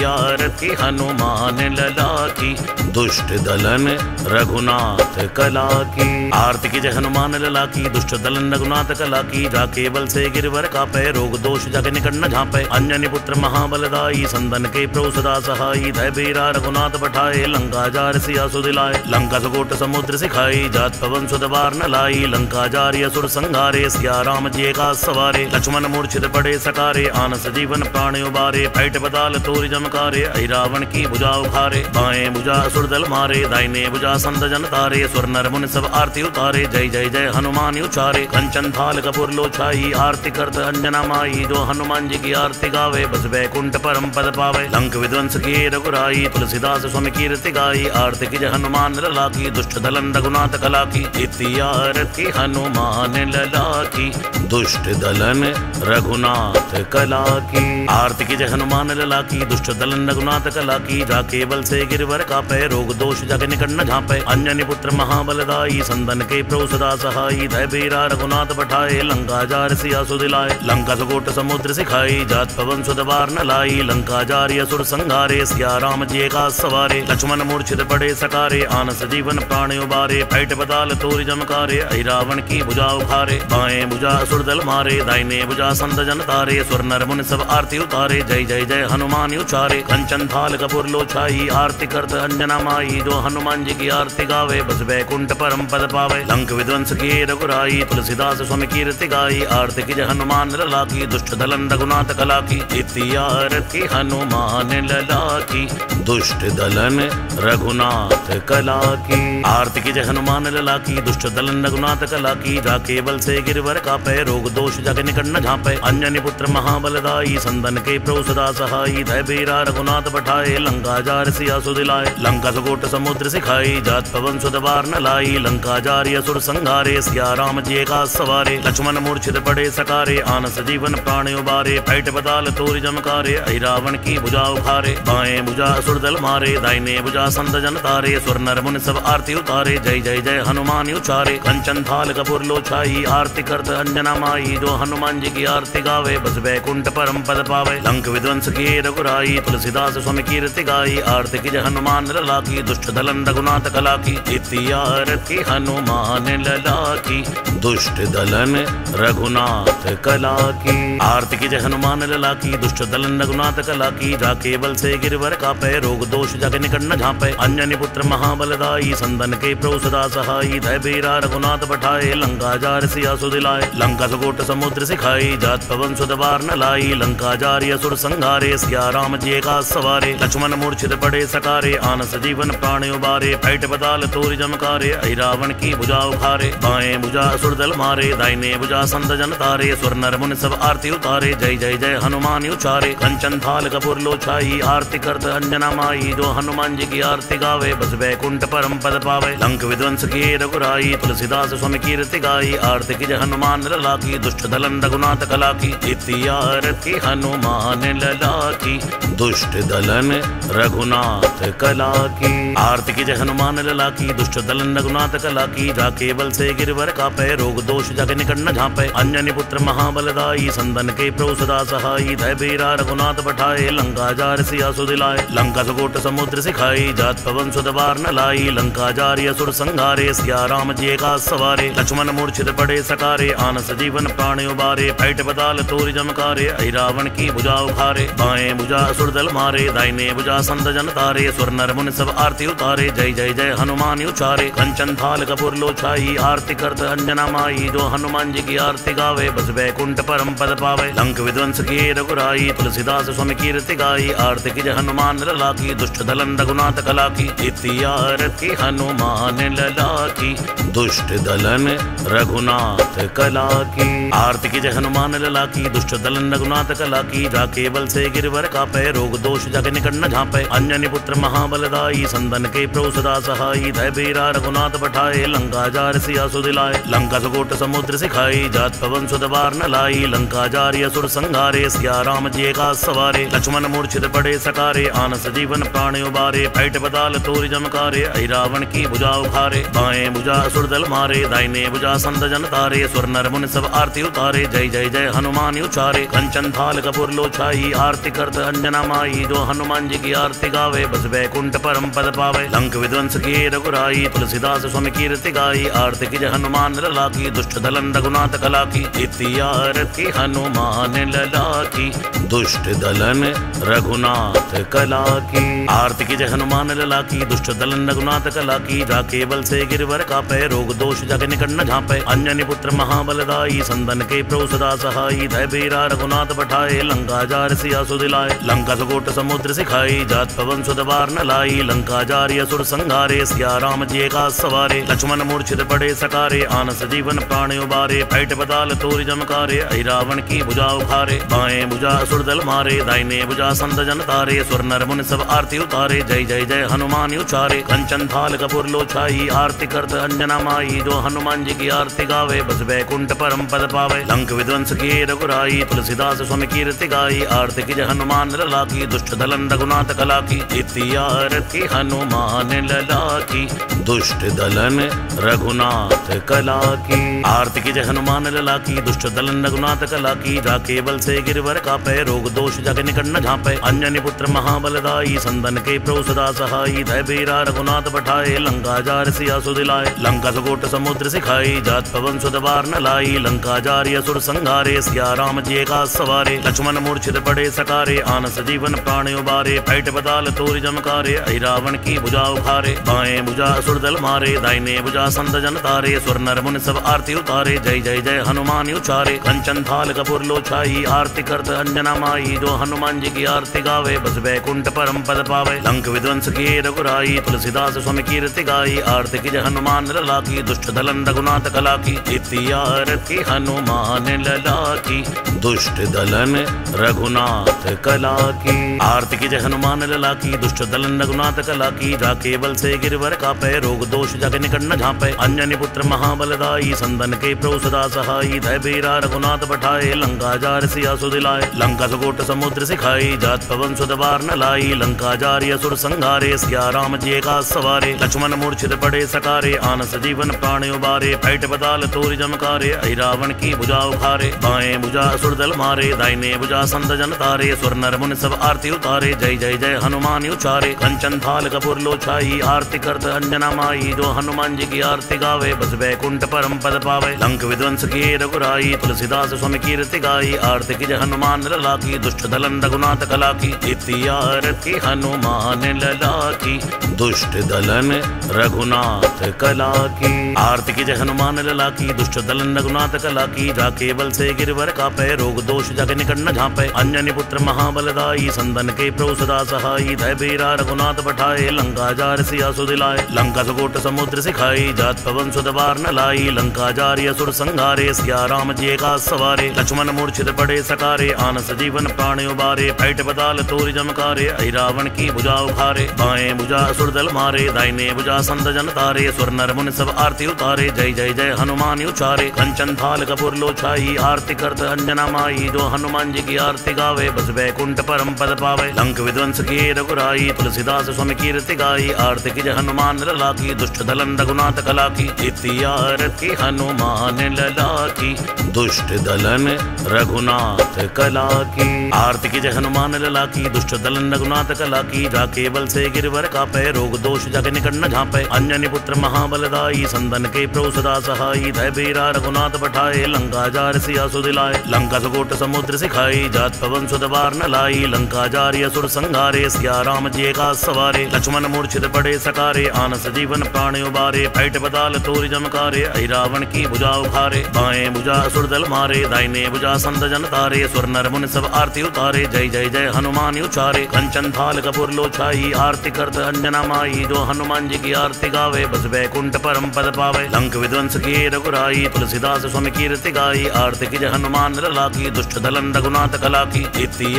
आरती हनुमान लला की दुष्ट दलन रघुनाथ कला की आरती की जय हनुमान लला की दुष्ट दलन रघुनाथ कला की जा केवल से गिरवर का पै रोग दोष जग निकट न झापे। अंजनी पुत्र महाबलदाई संदन के प्रो सदा सहाई धय बीरा रघुनाथ बठाए लंका जार सिया सुदिलाए लंका सुकोट समुद्र सिखाई, जात पवन सुदबार न लाई। लंका जारी असुर संघारे सिया राम जी का सवारे। लक्ष्मण मूर्छित पड़े सकारे, आनस जीवन प्राण उबारे। फैट बदाल तोर जमकारे ऐ रावण की भुजा उखारे बाएँ भुजा असुर दल मारे, दाहिने भुजा संत जन तारे सुर नर मुन सब आरती उतारे, जय जय जय, हनुमान उचारे। कंचन थाल कपूर लो छाई आरती करत अंजना माई, जो हनुमान जी की आरती गावे, बस बैकुंठ परम पद पावे। लंक विध्वंस की रघुराई, तुलसीदास स्वामी कीर्ति गाई, आरती की जय हनुमान लला की दुष्ट दलन रघुनाथ कला की इति आरती हनुमान लला की दुष्ट दलन रघुनाथ कला की आरती की जय हनुमान लला की दुष्ट दलन रघुनाथ कला की जा केवल से गिरवर का पै रोग दोष जग निकट न झापे। अंजनी पुत्र महाबलदाई संदन के प्रो सदा सहाई धय रघुनाथ पठाए, लंका जार सिया सुदिलाए लंका सुकोट समुद्र सिखाई जात पवन सुदबार न लाई लंका जारी असुर संघारे, सिया राम जी का सवारे। लक्ष्मण मूर्छित पड़े सकारे, आनस जीवन प्राण उबारे। फैट बदाल तोर जमकारे ऐ रावण की भुजा उखारे। बाएँ भुजा असुर दल मारे, दाहिने भुजा संत जन तारे। सुर नर मुन सब आरती उतारे, जय जय जय हनुमान उचारे। कंचन थाल कपूर लो छाई, आरती करत अंजना माई, जो हनुमान जी की आरती गावे, बस बैकुंठ परम पद पावे। लंक विध्वंस की रघुराई, तुलसीदास स्वामी कीर्ति गाई, आरती की हनुमान लला की दुष्ट दलन रघुनाथ कला की इति आरती हनुमान लला की दुष्ट दलन रघुनाथ कला की आरती की जय हनुमान लला की दुष्ट दलन रघुनाथ कला की जाके केवल से गिरवर का पै रोग दोष जग निकट न झापे। अंजनी पुत्र महाबलदाई संदन के प्रो सदा सहाई धय बीरा रघुनाथ पठाए लंका जार सिया सुदिलाए लंका सुकोट समुद्र सिखाई, जात पवन सुदबार न लाई। लंका जारी असुर संघारे, सिया राम जी का सवारे। लक्ष्मण मूर्छित पड़े सकारे, आनस जीवन प्राण उबारे। फैट बदाल तोर जमकारे, ऐ रावण की भुजा उखारे। बाएँ भुजा असुर दल मारे, दाहिने भुजा संत जन तारे। सुर नर मुनि सब आरती उतारे, जय जय जय हनुमान उचारे कंचन थाल कपूर लो छाई आरती करत अंजना माई। जो हनुमान जी की आरती गावे, बस बैकुंठ परम पद पावे। लंक विध्वंस की रघुराई, तुलसीदास स्वामी कीर्ति गाई आरती की हनुमान लला की दुष्ट दलन रघुनाथ कला की इति आरती हनुमान लला की दुष्ट दलन रघुनाथ कला की आरती की हनुमान लला की दुष्ट दलन रघुनाथ कला की जाके बल से गिरवर का पै रोग दोष जग निकट न झापे अंजनी पुत्र महाबलदाई संदन के प्रो सदा सहाई धय बीरा रघुनाथ पठाए लंका जार सिया सुदिलाए लंका सुकोट समुद्र सिखाई जात पवन सुदबार न लाई लंका जारी असुर संघारे सिया राम जी का सवारे लक्ष्मण मूर्छित पड़े, सकारे, आनस जीवन प्राण उबारे, फैट बदाल तोर जमकारे ऐ रावण की भुजा उखारे बाएँ भुजा असुर दल मारे, दाहिने भुजा संत जन तारे सुर नर मुनि सब आरती उतारे, जय जय जय, हनुमान उचारे कंचन थाल कपूर लो छाई आरती करत अंजना माई, जो हनुमान जी की आरती गावे, बस बैकुंठ परम पद पावे, लंक विध्वंस की रघुराई, तुलसीदास स्वामी कीर्ति गाई, आरती की जय हनुमान लला की दुष्ट दलन रघुनाथ कला की इति आरती हनुमान लला की दुष्ट दलन रघुनाथ कला की। आरती की जय हनुमान, लला की। दुष्ट दलन, रघुनाथ कला की। जाके बल से गिरवर का पै रोग दोष जग निकट न झापे। अंजनी पुत्र महाबलदाई संदन के प्रभु सदा सहाई धय बीरा रघुनाथ पठाए, लंका जार सिया सुदिलाए लंका सुकोट समुद्र सिखाई, जात पवन सुदबार न लाई। लंका जारी असुर संघारे, सिया राम जी का सवारे। लक्ष्मण मूर्छित पड़े सकारे आन सजीवन प्राण उबारे। फैट पताल तोरी जमकारे, ऐ रावण की भुजा उखारे। बाएँ भुजा असुर दल मारे दाहिने भुजा संत जन तारे सुर नर मुन सब आरती उतारे। जय जय जय, हनुमान उचारे। कंचन थाल कपूर लो छाई आरती करत अंजना माई। जो हनुमान जी की आरती गावे, बस वैकुंठ परम पद पावे। लंक विध्वंस किए रघुराई, तुलसीदास स्वामी कीर्ति गाई। आरती की जय हनुमान लला की दुष्ट दलन रघुनाथ कला की इति आरती हनुमान लला की दुष्ट दलन रघुनाथ कला की आरती की जय हनुमान लला की दुष्ट दलन रघुनाथ कला की जा केवल से गिरवर का पै रोग दोष जग निकट न झापे अंजनी पुत्र महाबलदाई संदन के प्रभु सदा सहाई धय बीरा रघुनाथ पठाए, लंका जार सिया सुदिलाए लंका सुकोट समुद्र सिखाई, जात पवन सुदबार न लाई। लंका जारी असुर संघारे सिया राम जी का सवारे। लक्ष्मण मूर्छित पड़े सकारे आन सजीवन प्राण उबारे। फैट पताल तोरी जमकारे, ऐ रावण की भुजा उखारे। बाएँ भुजा असुर दल मारे, दाहिने भुजा संत जन तारे। सुर नर मुनि सब आरती उतारे, जय जय जय हनुमान उचारे कंचन थाल कपूर लो छाई, आरती करत अंजना माई, जो हनुमान जी की आरती गावे बस वैकुंठ परम पद पावे लंक विध्वंस किए रघुराई तुलसीदास स्वामी कीर्ति गाई आरती की हनुमान लला की दुष्ट दलन रघुनाथ कला की इति आरती हनुमान लला की दुष्ट दलन रघुनाथ कला की आरती की जय हनुमान लला की दुष्ट दलन रघुनाथ कला की जा केवल से गिरवर का पै रोग दोष जग निकट न झापे अंजनी पुत्र महाबलदाई संदन के प्रभु सदा सहाई रघुनाथ पठाए लंका जार सिया सुदिलाए लंका सुकोट समुद्र सिखाई जात पवन सुदबार न लाई। लंका जारी असुर संघारे, सिया राम जी का सवारे। लक्ष्मण मूर्छित पड़े सकारे आन सजीवन प्राण उबारे। फैट पताल तोरी जमकारे ऐ रावण की भुजा उखारे। बाएँ भुजा असुर दल मारे, दाहिने भुजा संत जन तारे। सुर नर मुनि सब आरती उतारे, जय जय जय हनुमान उचारे। कंचन थाल कपूर लो छाई आरती करत अंजना माई। जो हनुमान जी की आरती गावे, बस वैकुंठ परम पद पावे। लंक विध्वंस किए रघुराई, तुलसीदास स्वामी कीर्ति गाई। आरती की जय हनुमान लला की दुष्ट दलन रघुनाथ कला की इति आरती, हनुमान लला की, दुष्ट दलन रघुनाथ कला की। आरती की जय हनुमान लला की, दुष्ट दलन रघुनाथ कला की। जा केवल से गिरवर का पै रोग दोष जग निकट न झापे। अंजनी पुत्र महाबलदाई संदन के प्रभु सदा सहाई धय बीरा रघुनाथ पठाए, लंका जार सिया सुदिलाए लंका सुकोट समुद्र सिखाई, जात पवन सुदबार न लाई। लंका जारी असुर संघारे, सिया राम जी का सवारे। लक्ष्मण मूर्छित पड़े सकारे आन सजीवन प्राण उबारे फैट पताल तोरी जमकारे ऐ रावण की भुजा उखारे, बाएँ भुजा असुर दल मारे, दाहिने भुजा संत जन तारे सुर नर मुनि सब आरती उतारे, जय जय जय हनुमान उचारे, कंचन थाल कपूर लो छाई आरती करत अंजना माई, जो हनुमान जी की आरती गावे, बस वैकुंठ परम पद पावे, लंक विध्वंस किए रघुराई, तुलसीदास स्वामी कीर्ति गाई, आरती की जय हनुमान लला की दुष्ट दलन रघुनाथ कला की इति आरती हनुमान लला की दुष्ट दलन रघुनाथ कला की आरती की जय हनुमान लला की, दुष्ट दलन रघुनाथ कला की, जा केवल से गिरवर का पै रोग दोष जग निकट न झापे। अंजनी पुत्र महाबलदाई संदन के प्रभु सदा सहाई धय बीरा रघुनाथ पठाए, लंका जार सिया सुदिलाए लंका सुकोट समुद्र सिखाई, जात पवन सुदबार न लाई। लंका जारी असुर संघारे, सिया राम जी का सवारे। लक्ष्मण मूर्छित पड़े सकारे, आनस जीवन प्राण उबारे। फैट पताल तोरी जमकारे ऐ रावण की भुजा उखारे बाएँ भुजा असुर दल मारे, दाहिने भुजा संत जन तारे। सुर नर मुनि सब आरती उतारे। जय जय जय, हनुमान उचारे कंचन, थाल, कपूर लो छाई आरती करत, अंजना माई। जो हनुमान जी की आरती गावे, बस वैकुंठ परम पद पावे। लंक विध्वंस की रघुराई, तुलसीदास स्वामी कीर्ति गाई। आरती की जय हनुमान लला की दुष्ट दलन रघुनाथ कला की इति आरती हनुमान लला की दुष्ट दलन, रघुनाथ कला की आरती की जय हनुमान लला की दुष्ट दलन रघुनाथ कला की जा केवल से गिरवर का पै रोग दोष जग निकट न झापे। अंजनी पुत्र महाबलदाई संदन के प्रभु सदा सहाई धय बीरा रघुनाथ पठाए, लंका जार सिया सुदिलाए लंका सुकोट समुद्र सिखाई, जात पवन सुदबार न लाई। लंका जारी असुर संघारे, सिया राम जी का सवारे। लक्ष्मण मूर्छित पड़े सकारे आन सजीवन प्राण उबारे। फैट पताल तोरी जमकारे ऐ रावण की भुजा उखारे। बाएँ भुजा असुर दल मारे, दाहिने भुजा संत जन तारे। सुर नर मुनि सब आरती उतारे, जय जय जय हनुमान उचारे। कंचन थाल कपूर लो छाई आरती करत अंजना माई। जो हनुमान जी की आरती गावे, बस वैकुंठ परम पद पावे। लंक विध्वंस किए रघुराई तुलसीदास स्वामी कीर्ति गाई आरती की हनुमान लला की दुष्ट दलन रघुनाथ कला की इति आरती हनुमान लला की दुष्ट दलन रघुनाथ कला की आरती की हनुमान लला की दुष्ट दलन रघुनाथ कला की जाके बल से गिरवर का पै रोग दोष जग निकट न झापे अंजनी पुत्र महाबलदाई संदन के प्रभु सदा सहाई धय बीरा रघुनाथ बठाए लंका जार सिया सुदिलाए लंका सुकोट समुद्र सिखाई जात पवन सुदबार न लाई लंका जारी असुर संघारे सिया राम जी का सवारे। लक्ष्मण मूर्छित पड़े सकारे। आनस जीवन प्राण उबारे। फैट बदाल तोरी जमकारे। अहि रावण की भुजा उखारे बाएँ भुजा असुर दल मारे। दाहिने भुजा संत जन तारे। सुर नर मुनि सब आरती उतारे। जय जय जय, हनुमान उचारे कंचन थाल कपूर लो छाई आरती करत अंजना माई। जो हनुमान जी की आरती गावे, बस बैकुंठ परम पद पावे। लंक विध्वंस किए रघुराई। तुलसीदास स्वामी कीर्ति गाई। आरती की जय हनुमान ललाकी। दुष्ट दलन रघुनाथ कला की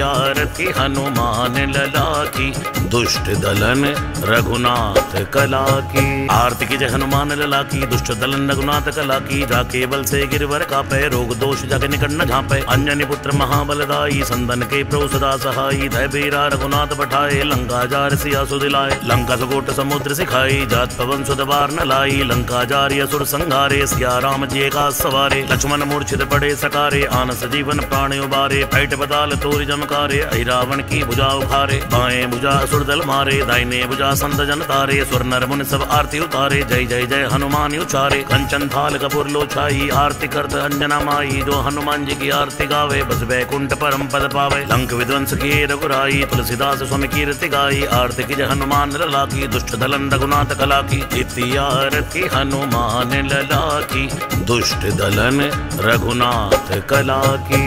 आरती हनुमान। लला की, दुष्ट दलन रघुनाथ कला की। आरती की जय हनुमान लला की, दुष्ट दलन रघुनाथ कला की। जा बल से गिरवर का पै रोग दोष जग निकट न झापे। अंजनी पुत्र महाबलदाई संदन के प्रभु सदा सहाई। धय बीरा रघुनाथ बठाए लंका जार सिया सुदिलाए लंका सुकोट समुद्र सिखाई जात पवन सुदबार न लाई लंका जारी असुर संघारे सिया राम जी का सवारे। लक्ष्मण मूर्छित पड़े सकारे, आनस जीवन प्राण उबारे। फैट बदाल तोरी जमकारे अहि रावण की भुजा उखारे बाएँ भुजा असुर दल मारे, दाहिने भुजा संत जन तारे सुर नर मुनि सब आरती उतारे, जय जय जय, हनुमान उचारे, कंचन थाल कपूर लो छाई आरती करत अंजना माई, जो हनुमान जी की आरती गावे, बस बैकुंठ परम पद पावे, लंक विध्वंस किए रघुराई, तुलसीदास स्वामी कीर्ति गाई, आरती की जय हनुमान लला की दुष्ट दलन रघुनाथ कला की इति आरती हनुमान लला की दुष्ट दलन रघुनाथ कला की